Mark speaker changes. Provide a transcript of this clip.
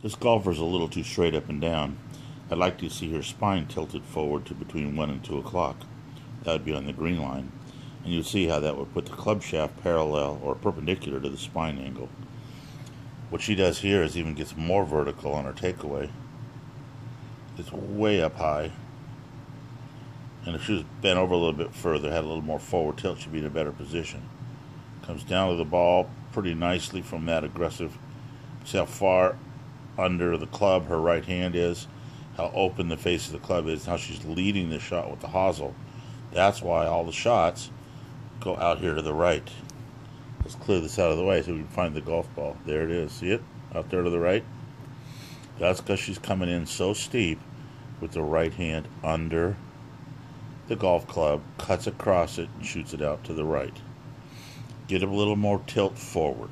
Speaker 1: This golfer's a little too straight up and down. I'd like to see her spine tilted forward to between 1 and 2 o'clock. That would be on the green line. And you'd see how that would put the club shaft parallel or perpendicular to the spine angle. What she does here is even gets more vertical on her takeaway. It's way up high. And if she was bent over a little bit further, had a little more forward tilt, she'd be in a better position. Comes down to the ball pretty nicely from that aggressive. See how far under the club her right hand is, how open the face of the club is, how she's leading the shot with the hosel. That's why all the shots go out here to the right. Let's clear this out of the way so we can find the golf ball. There it is. See it? Out there to the right? That's because she's coming in so steep with the right hand under the golf club, cuts across it, and shoots it out to the right. Get a little more tilt forward.